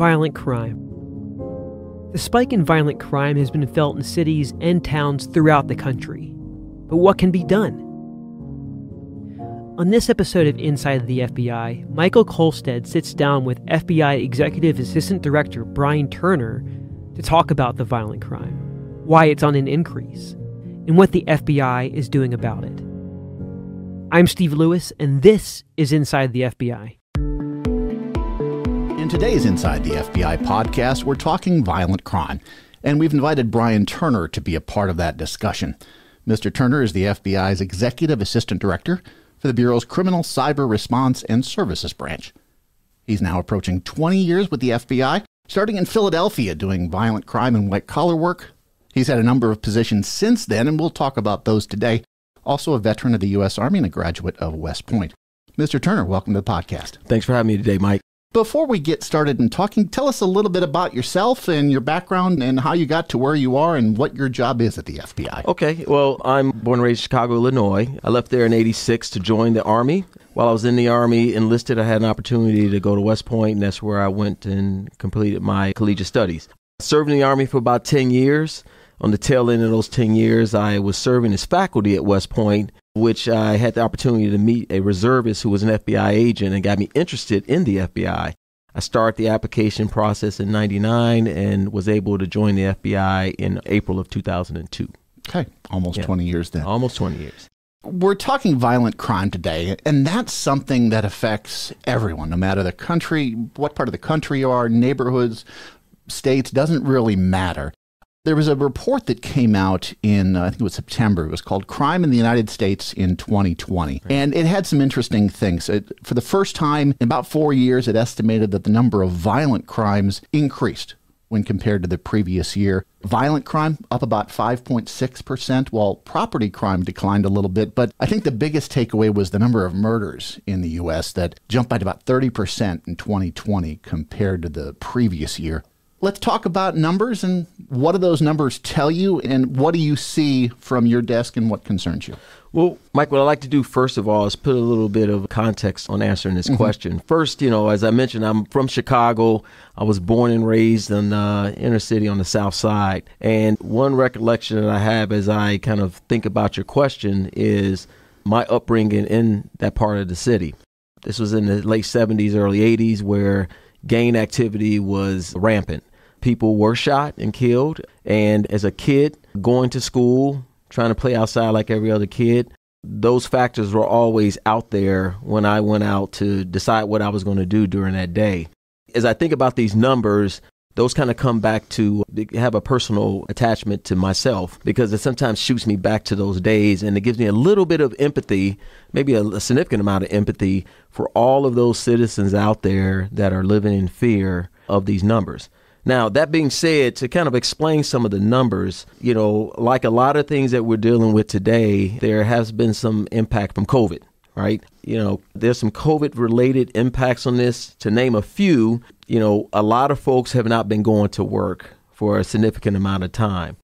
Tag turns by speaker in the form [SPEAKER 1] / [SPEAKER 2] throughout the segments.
[SPEAKER 1] Violent crime. The spike in violent crime has been felt in cities and towns throughout the country. But what can be done? On this episode of Inside the FBI, Michael Kolstad sits down with FBI Executive Assistant Director Brian Turner to talk about the violent crime, why it's on an increase, and what the FBI is doing about it. I'm Steve Lewis, and this is Inside the FBI.
[SPEAKER 2] Today's Inside the FBI podcast, we're talking violent crime, and we've invited Brian Turner to be a part of that discussion. Mr. Turner is the FBI's Executive Assistant Director for the Bureau's Criminal Cyber Response and Services Branch. He's now approaching 20 years with the FBI, starting in Philadelphia doing violent crime and white collar work. He's had a number of positions since then, and we'll talk about those today. Also, a veteran of the U.S. Army and a graduate of West Point. Mr. Turner, welcome to the podcast.
[SPEAKER 3] Thanks for having me today, Mike.
[SPEAKER 2] Before we get started in talking, tell us a little bit about yourself and your background and how you got to where you are and what your job is at the FBI.
[SPEAKER 3] Okay, well, I'm born and raised in Chicago, Illinois. I left there in 86 to join the Army. While I was in the Army, enlisted, I had an opportunity to go to West Point, and that's where I went and completed my collegiate studies. I served in the Army for about 10 years. On the tail end of those 10 years, I was serving as faculty at West Point which I had the opportunity to meet a reservist who was an FBI agent and got me interested in the FBI. I started the application process in 99 and was able to join the FBI in April of 2002.
[SPEAKER 2] Okay, almost yeah. 20 years then.
[SPEAKER 3] Almost 20 years.
[SPEAKER 2] We're talking violent crime today, and that's something that affects everyone, no matter the country, what part of the country you are, neighborhoods, states, doesn't really matter. There was a report that came out in, uh, I think it was September. It was called Crime in the United States in 2020. And it had some interesting things. It, for the first time in about four years, it estimated that the number of violent crimes increased when compared to the previous year. Violent crime up about 5.6%, while property crime declined a little bit. But I think the biggest takeaway was the number of murders in the U.S. that jumped by about 30% in 2020 compared to the previous year. Let's talk about numbers and what do those numbers tell you and what do you see from your desk and what concerns you?
[SPEAKER 3] Well, Mike, what I'd like to do first of all is put a little bit of context on answering this mm-hmm. question. First, you know, as I mentioned, I'm from Chicago. I was born and raised in the uh, inner city on the south side. And one recollection that I have as I kind of think about your question is my upbringing in that part of the city. This was in the late 70s, early 80s, where gang activity was rampant people were shot and killed. And as a kid, going to school, trying to play outside like every other kid, those factors were always out there when I went out to decide what I was going to do during that day. As I think about these numbers, those kind of come back to have a personal attachment to myself because it sometimes shoots me back to those days and it gives me a little bit of empathy, maybe a, significant amount of empathy for all of those citizens out there that are living in fear of these numbers. Now, that being said, to kind of explain some of the numbers, you know, like a lot of things that we're dealing with today, there has been some impact from COVID, right? You know, there's some COVID related impacts on this. To name a few, you know, a lot of folks have not been going to work for a significant amount of time.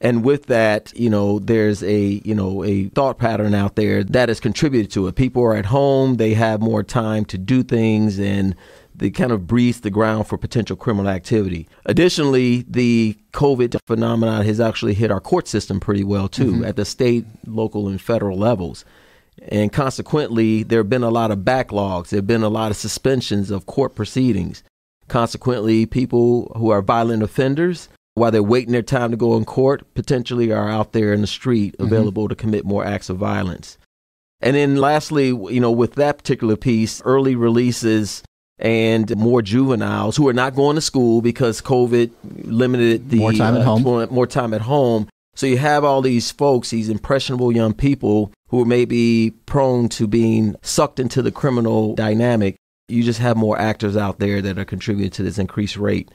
[SPEAKER 3] And with that, you know, there's a, you know, a thought pattern out there that has contributed to it. People are at home, they have more time to do things and they kind of breathes the ground for potential criminal activity. Additionally, the COVID phenomenon has actually hit our court system pretty well too, mm-hmm. at the state, local, and federal levels. And consequently, there have been a lot of backlogs. There have been a lot of suspensions of court proceedings. Consequently, people who are violent offenders, while they're waiting their time to go in court, potentially are out there in the street mm-hmm. available mm-hmm. to commit more acts of violence. And then lastly, you know, with that particular piece, early releases and more juveniles who are not going to school because COVID limited the
[SPEAKER 2] more time at uh, home.
[SPEAKER 3] More time at home. So you have all these folks, these impressionable young people who are maybe prone to being sucked into the criminal dynamic. You just have more actors out there that are contributing to this increased rate.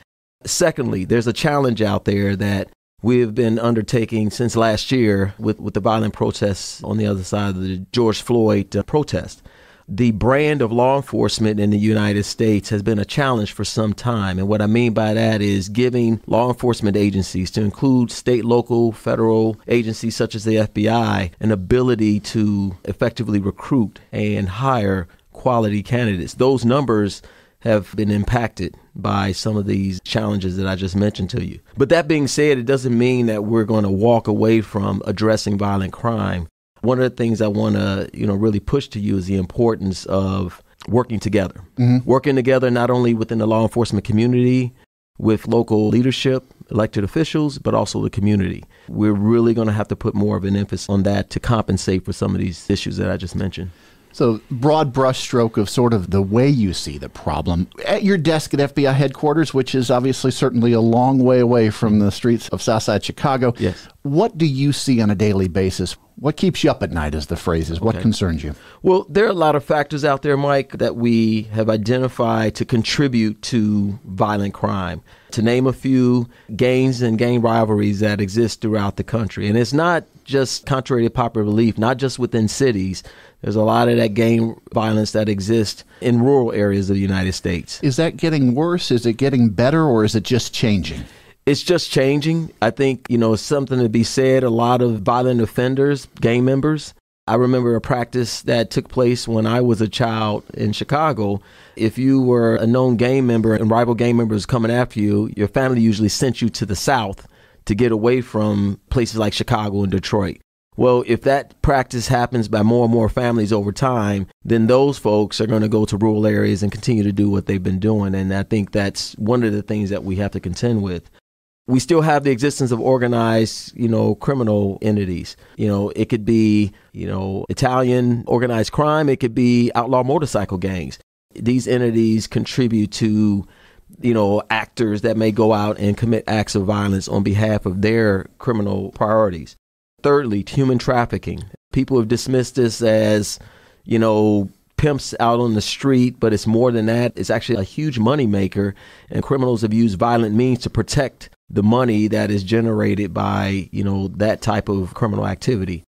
[SPEAKER 3] Secondly, there's a challenge out there that we have been undertaking since last year with, with the violent protests on the other side of the George Floyd uh, protest the brand of law enforcement in the United States has been a challenge for some time. And what I mean by that is giving law enforcement agencies, to include state, local, federal agencies such as the FBI, an ability to effectively recruit and hire quality candidates. Those numbers have been impacted by some of these challenges that I just mentioned to you. But that being said, it doesn't mean that we're going to walk away from addressing violent crime. One of the things I want to, you know, really push to you is the importance of working together. Mm-hmm. Working together not only within the law enforcement community, with local leadership, elected officials, but also the community. We're really going to have to put more of an emphasis on that to compensate for some of these issues that I just mentioned.
[SPEAKER 2] So, broad brushstroke of sort of the way you see the problem. At your desk at FBI headquarters, which is obviously certainly a long way away from the streets of Southside Chicago,
[SPEAKER 3] yes.
[SPEAKER 2] what do you see on a daily basis? What keeps you up at night, as the phrase is? What concerns you?
[SPEAKER 3] Well, there are a lot of factors out there, Mike, that we have identified to contribute to violent crime. To name a few, gangs and gang rivalries that exist throughout the country. And it's not just contrary to popular belief, not just within cities. There's a lot of that gang violence that exists in rural areas of the United States.
[SPEAKER 2] Is that getting worse? Is it getting better, or is it just changing?
[SPEAKER 3] It's just changing. I think, you know, something to be said. A lot of violent offenders, gang members. I remember a practice that took place when I was a child in Chicago. If you were a known gang member and rival gang members coming after you, your family usually sent you to the South to get away from places like Chicago and Detroit. Well, if that practice happens by more and more families over time, then those folks are going to go to rural areas and continue to do what they've been doing. And I think that's one of the things that we have to contend with. We still have the existence of organized, you know, criminal entities. You know, it could be, you know, Italian organized crime, it could be outlaw motorcycle gangs. These entities contribute to you know, actors that may go out and commit acts of violence on behalf of their criminal priorities. Thirdly, human trafficking. People have dismissed this as, you know, pimps out on the street, but it's more than that. It's actually a huge money maker, and criminals have used violent means to protect the money that is generated by, you know, that type of criminal activity.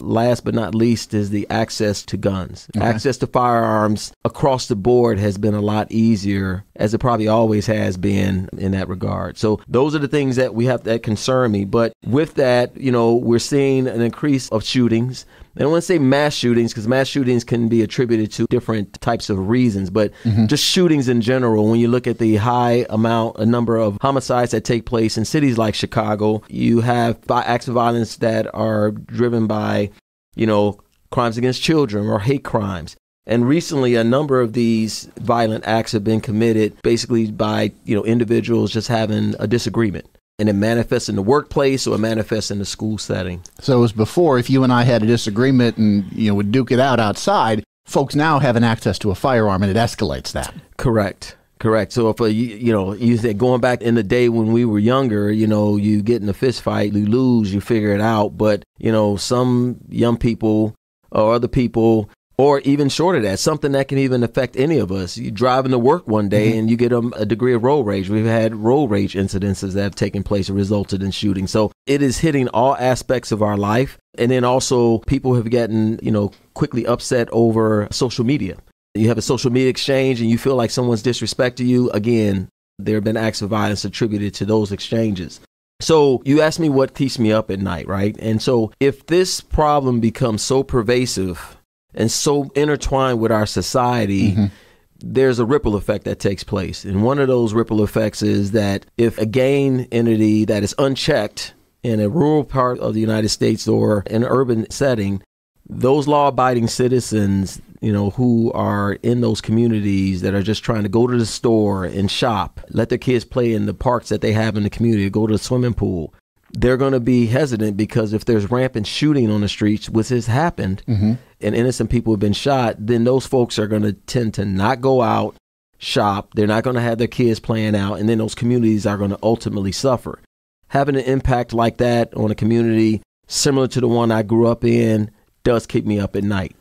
[SPEAKER 3] Last but not least is the access to guns. Okay. Access to firearms across the board has been a lot easier, as it probably always has been in that regard. So those are the things that we have that concern me. But with that, you know, we're seeing an increase of shootings. I don't want to say mass shootings because mass shootings can be attributed to different types of reasons, but mm-hmm. just shootings in general. When you look at the high amount, a number of homicides that take place in cities like Chicago, you have acts of violence that are driven by, you know, crimes against children or hate crimes. And recently, a number of these violent acts have been committed basically by, you know, individuals just having a disagreement and it manifests in the workplace or it manifests in the school setting.
[SPEAKER 2] So as before, if you and I had a disagreement and you know would duke it out outside, folks now have an access to a firearm and it escalates that.
[SPEAKER 3] Correct. Correct. So if a, you, you know you said going back in the day when we were younger, you know you get in a fist fight, you lose, you figure it out. But you know some young people or other people or even short of that, something that can even affect any of us. You driving to work one day mm-hmm. and you get a, a, degree of road rage. We've had road rage incidences that have taken place and resulted in shooting. So it is hitting all aspects of our life. And then also people have gotten, you know, quickly upset over social media. You have a social media exchange and you feel like someone's disrespected you. Again, there have been acts of violence attributed to those exchanges. So you asked me what keeps me up at night, right? And so if this problem becomes so pervasive and so intertwined with our society. Mm-hmm. There's a ripple effect that takes place. And one of those ripple effects is that if a gang entity that is unchecked in a rural part of the United States or an urban setting, those law abiding citizens, you know, who are in those communities that are just trying to go to the store and shop, let their kids play in the parks that they have in the community, go to the swimming pool, they're going to be hesitant because if there's rampant shooting on the streets, which has happened, mm-hmm. and innocent people have been shot, then those folks are going to tend to not go out, shop. They're not going to have their kids playing out, and then those communities are going to ultimately suffer. Having an impact like that on a community similar to the one I grew up in does keep me up at night.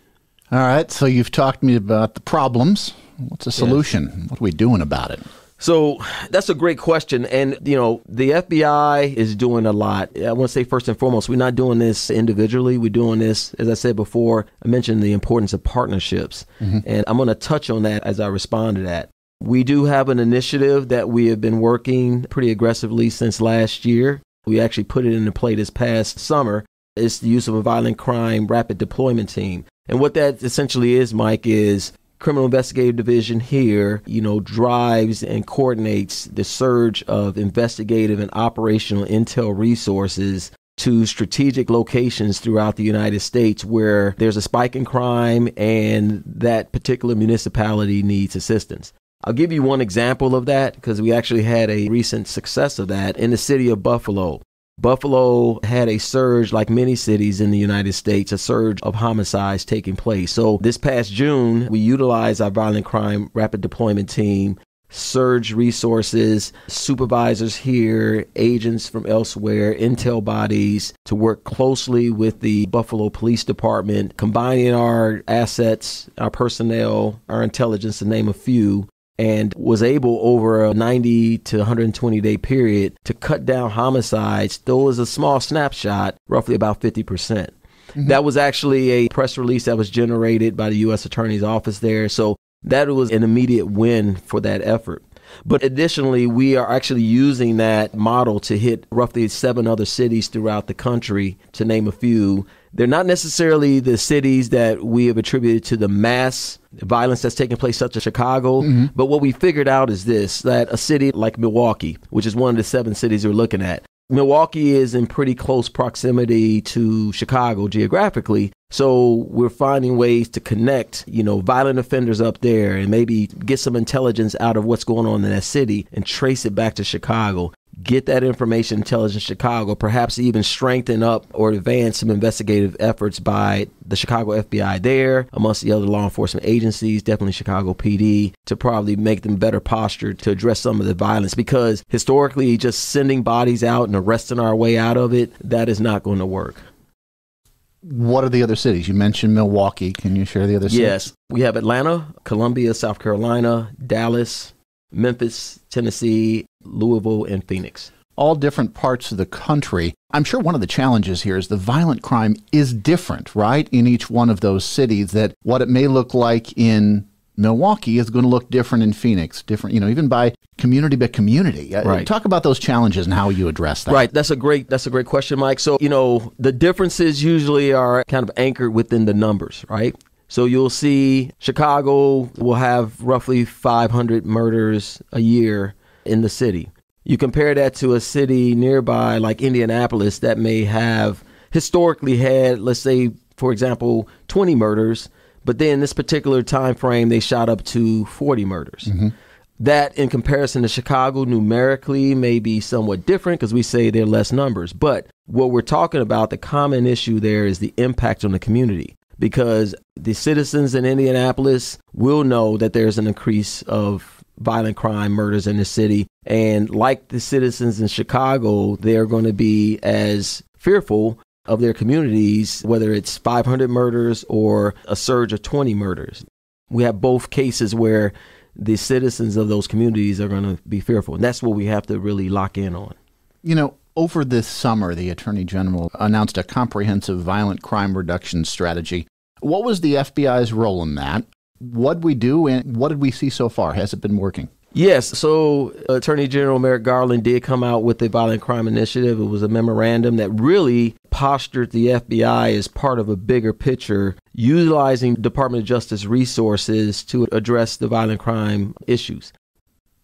[SPEAKER 2] All right. So you've talked to me about the problems. What's the solution? Yes. What are we doing about it?
[SPEAKER 3] So that's a great question. And, you know, the FBI is doing a lot. I want to say, first and foremost, we're not doing this individually. We're doing this, as I said before, I mentioned the importance of partnerships. Mm-hmm. And I'm going to touch on that as I respond to that. We do have an initiative that we have been working pretty aggressively since last year. We actually put it into play this past summer. It's the use of a violent crime rapid deployment team. And what that essentially is, Mike, is Criminal Investigative Division here, you know, drives and coordinates the surge of investigative and operational intel resources to strategic locations throughout the United States where there's a spike in crime and that particular municipality needs assistance. I'll give you one example of that because we actually had a recent success of that in the city of Buffalo. Buffalo had a surge, like many cities in the United States, a surge of homicides taking place. So, this past June, we utilized our violent crime rapid deployment team, surge resources, supervisors here, agents from elsewhere, intel bodies to work closely with the Buffalo Police Department, combining our assets, our personnel, our intelligence, to name a few, and was able over a 90 to 120 day period to cut down homicides, though as a small snapshot, roughly about 50%. percent mm hmm That was actually a press release that was generated by the U.S. Attorney's Office there. So that was an immediate win for that effort. But additionally, we are actually using that model to hit roughly seven other cities throughout the country, to name a few. They're not necessarily the cities that we have attributed to the mass violence that's taking place, such as Chicago. Mm-hmm. But what we figured out is this that a city like Milwaukee, which is one of the seven cities we're looking at, Milwaukee is in pretty close proximity to Chicago geographically. So we're finding ways to connect, you know, violent offenders up there and maybe get some intelligence out of what's going on in that city and trace it back to Chicago get that information intelligence chicago perhaps even strengthen up or advance some investigative efforts by the chicago fbi there amongst the other law enforcement agencies definitely chicago pd to probably make them better postured to address some of the violence because historically just sending bodies out and arresting our way out of it that is not going to work
[SPEAKER 2] what are the other cities? You mentioned Milwaukee. Can you share the other cities?
[SPEAKER 3] Yes. We have Atlanta, Columbia, South Carolina, Dallas, Memphis, Tennessee, Louisville, and Phoenix.
[SPEAKER 2] All different parts of the country. I'm sure one of the challenges here is the violent crime is different, right, in each one of those cities, that what it may look like in Milwaukee is going to look different in Phoenix, different, you know, even by community by community. Uh, right. Talk about those challenges and how you address that.
[SPEAKER 3] Right. That's a great that's a great question, Mike. So, you know, the differences usually are kind of anchored within the numbers, right? So you'll see Chicago will have roughly 500 murders a year in the city. You compare that to a city nearby like Indianapolis that may have historically had, let's say, for example, 20 murders, but then this particular time frame they shot up to 40 murders. Mm-hmm. That, in comparison to Chicago, numerically may be somewhat different because we say they're less numbers. But what we're talking about, the common issue there is the impact on the community because the citizens in Indianapolis will know that there's an increase of violent crime, murders in the city. And like the citizens in Chicago, they're going to be as fearful of their communities, whether it's 500 murders or a surge of 20 murders. We have both cases where the citizens of those communities are going to be fearful. And that's what we have to really lock in on.
[SPEAKER 2] You know, over this summer, the Attorney General announced a comprehensive violent crime reduction strategy. What was the FBI's role in that? What did we do and what did we see so far? Has it been working?
[SPEAKER 3] Yes. So, Attorney General Merrick Garland did come out with a violent crime initiative. It was a memorandum that really postured the FBI as part of a bigger picture, utilizing Department of Justice resources to address the violent crime issues.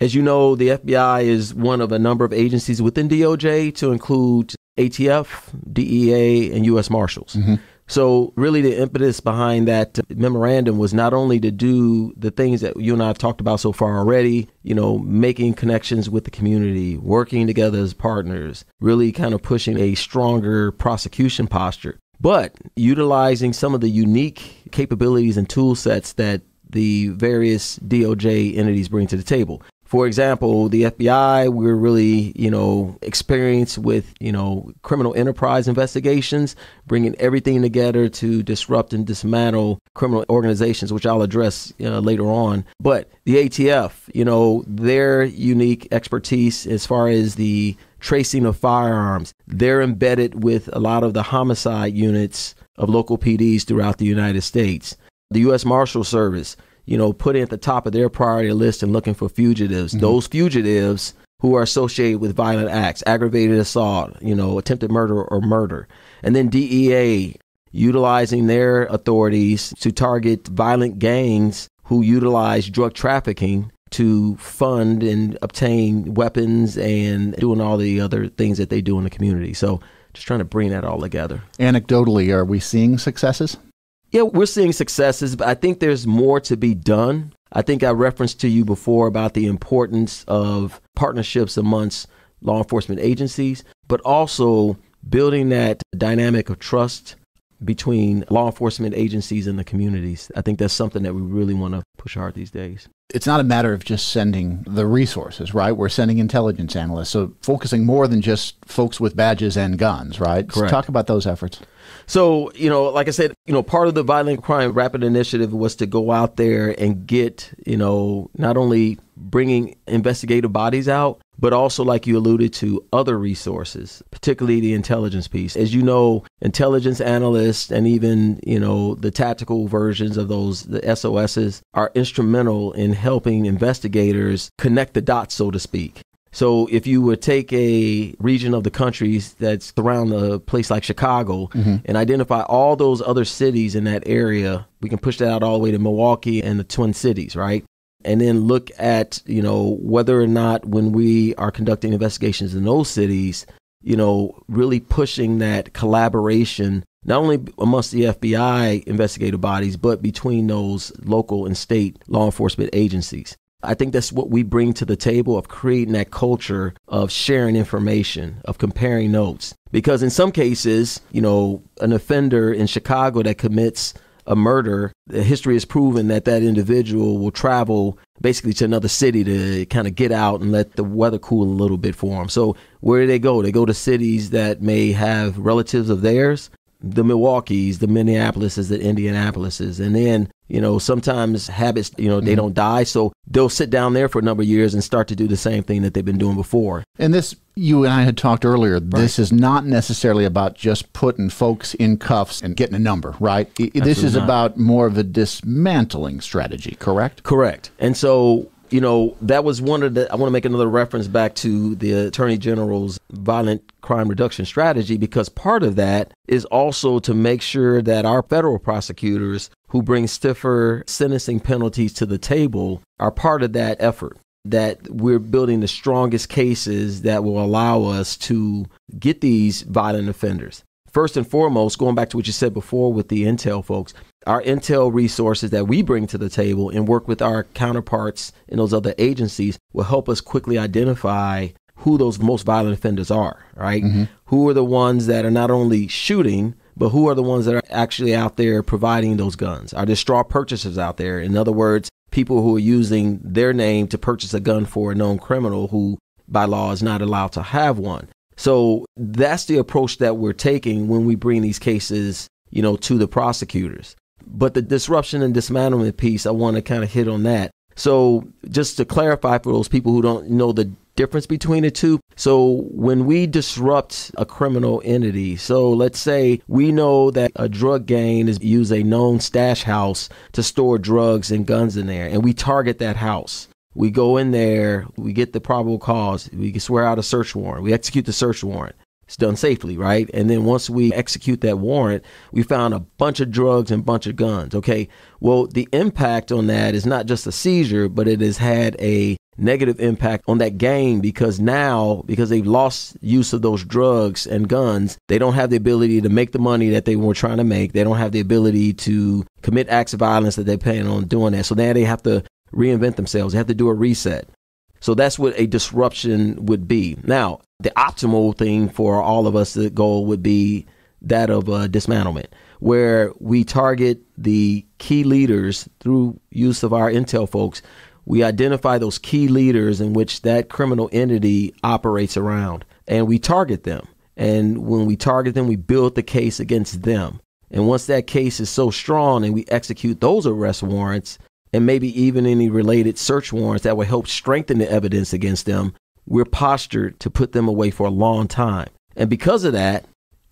[SPEAKER 3] As you know, the FBI is one of a number of agencies within DOJ to include ATF, DEA, and U.S. Marshals. Mm-hmm. So, really, the impetus behind that memorandum was not only to do the things that you and I have talked about so far already, you know, making connections with the community, working together as partners, really kind of pushing a stronger prosecution posture, but utilizing some of the unique capabilities and tool sets that the various DOJ entities bring to the table. For example, the FBI, we're really, you know, experienced with, you know, criminal enterprise investigations, bringing everything together to disrupt and dismantle criminal organizations, which I'll address uh, later on. But the ATF, you know, their unique expertise as far as the tracing of firearms, they're embedded with a lot of the homicide units of local PDs throughout the United States. The U.S. Marshal Service, you know, putting at the top of their priority list and looking for fugitives. Mm-hmm. Those fugitives who are associated with violent acts, aggravated assault, you know, attempted murder or murder. And then DEA utilizing their authorities to target violent gangs who utilize drug trafficking to fund and obtain weapons and doing all the other things that they do in the community. So just trying to bring that all together.
[SPEAKER 2] Anecdotally, are we seeing successes?
[SPEAKER 3] Yeah, we're seeing successes, but I think there's more to be done. I think I referenced to you before about the importance of partnerships amongst law enforcement agencies, but also building that dynamic of trust between law enforcement agencies and the communities. I think that's something that we really want to push hard these days.
[SPEAKER 2] It's not a matter of just sending the resources, right? We're sending intelligence analysts. So focusing more than just folks with badges and guns, right?
[SPEAKER 3] Correct.
[SPEAKER 2] So talk about those efforts.
[SPEAKER 3] So, you know, like I said, you know, part of the violent crime rapid initiative was to go out there and get, you know, not only bringing investigative bodies out, but also, like you alluded to, other resources, particularly the intelligence piece. As you know, intelligence analysts and even, you know, the tactical versions of those, the SOSs, are instrumental in helping investigators connect the dots, so to speak. So if you would take a region of the country that's around a place like Chicago mm-hmm. and identify all those other cities in that area, we can push that out all the way to Milwaukee and the Twin Cities, right? And then look at, you know, whether or not when we are conducting investigations in those cities, you know, really pushing that collaboration not only amongst the FBI investigative bodies, but between those local and state law enforcement agencies. I think that's what we bring to the table of creating that culture of sharing information, of comparing notes. Because in some cases, you know, an offender in Chicago that commits a murder, the history has proven that that individual will travel basically to another city to kind of get out and let the weather cool a little bit for them. So where do they go? They go to cities that may have relatives of theirs the Milwaukee's, the Minneapolis's, the Indianapolis's, and then you know sometimes habits you know they mm-hmm. don't die, so they'll sit down there for a number of years and start to do the same thing that they've been doing before.
[SPEAKER 2] And this, you and I had talked earlier. Right. This is not necessarily about just putting folks in cuffs and getting a number, right? Absolutely this is not. about more of a dismantling strategy, correct?
[SPEAKER 3] Correct. And so you know, that was one of the. I want to make another reference back to the Attorney General's violent crime reduction strategy because part of that is also to make sure that our federal prosecutors who bring stiffer sentencing penalties to the table are part of that effort. That we're building the strongest cases that will allow us to get these violent offenders first and foremost, going back to what you said before with the Intel folks, our Intel resources that we bring to the table and work with our counterparts in those other agencies will help us quickly identify who those most violent offenders are, right? Mm-hmm. Who are the ones that are not only shooting, but who are the ones that are actually out there providing those guns? Are there straw purchasers out there? In other words, people who are using their name to purchase a gun for a known criminal who by law is not allowed to have one. So that's the approach that we're taking when we bring these cases, you know, to the prosecutors. But the disruption and dismantlement piece, I want to kind of hit on that. So just to clarify for those people who don't know the difference between the two. So when we disrupt a criminal entity, so let's say we know that a drug gang is use a known stash house to store drugs and guns in there, and we target that house. We go in there, we get the probable cause, we swear out a search warrant, we execute the search warrant. It's done safely, right? And then once we execute that warrant, we found a bunch of drugs and bunch of guns. Okay. Well, the impact on that is not just a seizure, but it has had a negative impact on that gang because now, because they've lost use of those drugs and guns, they don't have the ability to make the money that they were trying to make. They don't have the ability to commit acts of violence that they plan on doing that. So now they have to reinvent themselves. They have to do a reset. So that's what a disruption would be. Now, the optimal thing for all of us, the goal would be that of uh, dismantlement, where we target the key leaders through use of our intel folks. We identify those key leaders in which that criminal entity operates around, and we target them. And when we target them, we build the case against them. And once that case is so strong and we execute those arrest warrants, and maybe even any related search warrants that will help strengthen the evidence against them, we're postured to put them away for a long time. And because of that,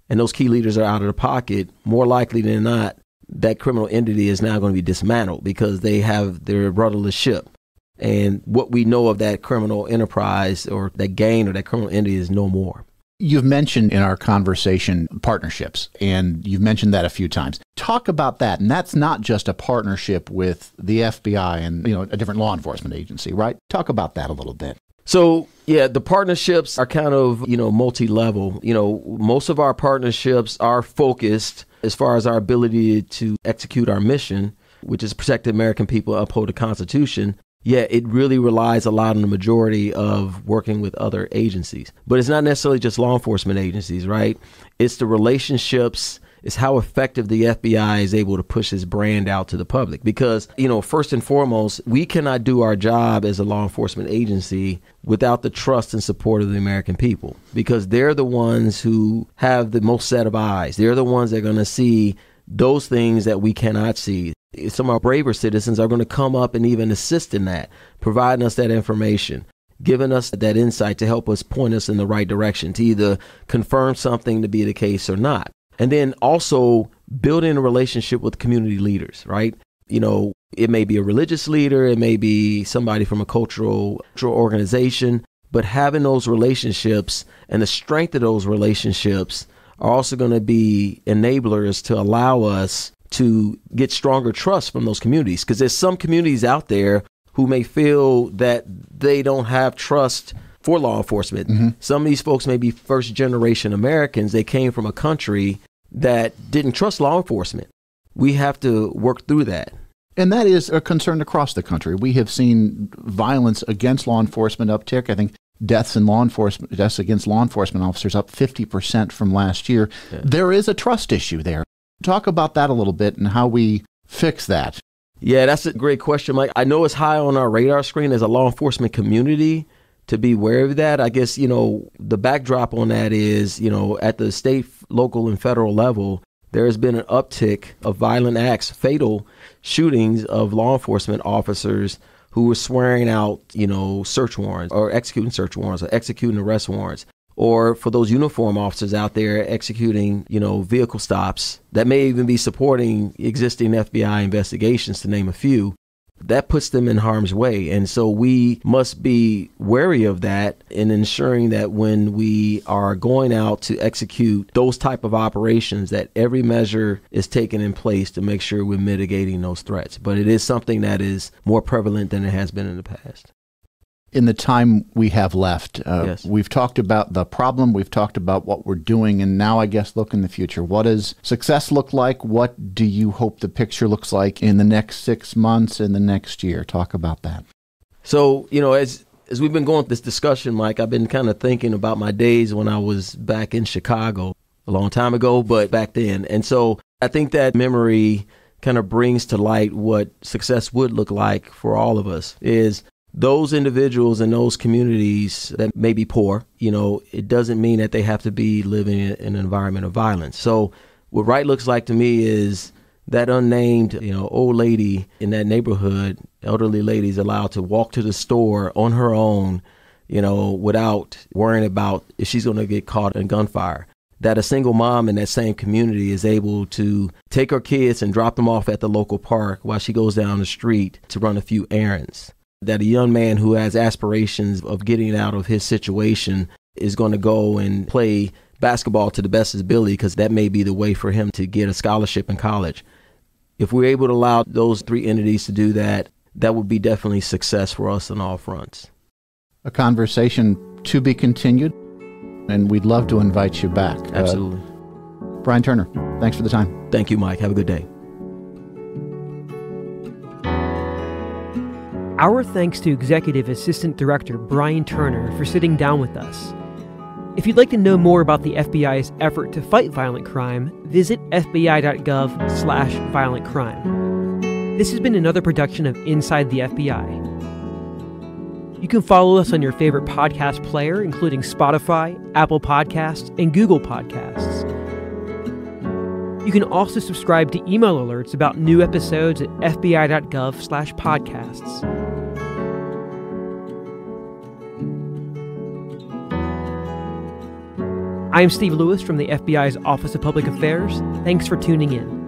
[SPEAKER 3] and those key leaders are out of the pocket, more likely than not, that criminal entity is now going to be dismantled because they have their rudderless ship. And what we know of that criminal enterprise or that gang or that criminal entity is no more.
[SPEAKER 2] You've mentioned in our conversation partnerships, and you've mentioned that a few times. Talk about that. And that's not just a partnership with the FBI and, you know, a different law enforcement agency, right? Talk about that a little bit.
[SPEAKER 3] So, yeah, the partnerships are kind of, you know, multi level. You know, most of our partnerships are focused as far as our ability to execute our mission, which is protect the American people, uphold the Constitution yeah, it really relies a lot on the majority of working with other agencies. But it's not necessarily just law enforcement agencies, right? It's the relationships, it's how effective the FBI is able to push its brand out to the public. Because, you know, first and foremost, we cannot do our job as a law enforcement agency without the trust and support of the American people. Because they're the ones who have the most set of eyes. They're the ones that are going to see those things that we cannot see some of our braver citizens are going to come up and even assist in that, providing us that information, giving us that insight to help us point us in the right direction to either confirm something to be the case or not. And then also building a relationship with community leaders, right? You know, it may be a religious leader, it may be somebody from a cultural, cultural organization, but having those relationships and the strength of those relationships are also going to be enablers to allow us to get stronger trust from those communities because there's some communities out there who may feel that they don't have trust for law enforcement. Mm-hmm. Some of these folks may be first generation Americans. They came from a country that didn't trust law enforcement. We have to work through that.
[SPEAKER 2] And that is a concern across the country. We have seen violence against law enforcement uptick. I think deaths in law enforcement deaths against law enforcement officers up 50% from last year. Yeah. There is a trust issue there. Talk about that a little bit and how we fix that.
[SPEAKER 3] Yeah, that's a great question, Mike. I know it's high on our radar screen as a law enforcement community to be aware of that. I guess, you know, the backdrop on that is, you know, at the state, local, and federal level, there has been an uptick of violent acts, fatal shootings of law enforcement officers who were swearing out, you know, search warrants or executing search warrants or executing arrest warrants. Or for those uniform officers out there executing, you know, vehicle stops that may even be supporting existing FBI investigations, to name a few, that puts them in harm's way. And so we must be wary of that in ensuring that when we are going out to execute those type of operations, that every measure is taken in place to make sure we're mitigating those threats. But it is something that is more prevalent than it has been in the past
[SPEAKER 2] in the time we have left, uh, yes. we've talked about the problem, we've talked about what we're doing, and now I guess look in the future. What does success look like? What do you hope the picture looks like in the next six months, in the next year? Talk about that.
[SPEAKER 3] So, you know, as as we've been going through this discussion, Mike, I've been kind of thinking about my days when I was back in Chicago a long time ago, but back then. And so I think that memory kind of brings to light what success would look like for all of us is those individuals in those communities that may be poor, you know, it doesn't mean that they have to be living in an environment of violence. So, what right looks like to me is that unnamed, you know, old lady in that neighborhood, elderly lady is allowed to walk to the store on her own, you know, without worrying about if she's going to get caught in gunfire. That a single mom in that same community is able to take her kids and drop them off at the local park while she goes down the street to run a few errands that a young man who has aspirations of getting out of his situation is going to go and play basketball to the best of his ability because that may be the way for him to get a scholarship in college. If we're able to allow those three entities to do that, that would be definitely success for us on all fronts.
[SPEAKER 2] A conversation to be continued, and we'd love to invite you back.
[SPEAKER 3] Uh, Absolutely. Uh,
[SPEAKER 2] Brian Turner, thanks for the time.
[SPEAKER 3] Thank you, Mike. Have a good day.
[SPEAKER 1] Our thanks to Executive Assistant Director Brian Turner for sitting down with us. If you'd like to know more about the FBI's effort to fight violent crime, visit fbi.gov slash violent. This has been another production of Inside the FBI. You can follow us on your favorite podcast player, including Spotify, Apple Podcasts, and Google Podcasts. You can also subscribe to email alerts about new episodes at fbi.gov slash podcasts. I'm Steve Lewis from the FBI's Office of Public Affairs. Thanks for tuning in.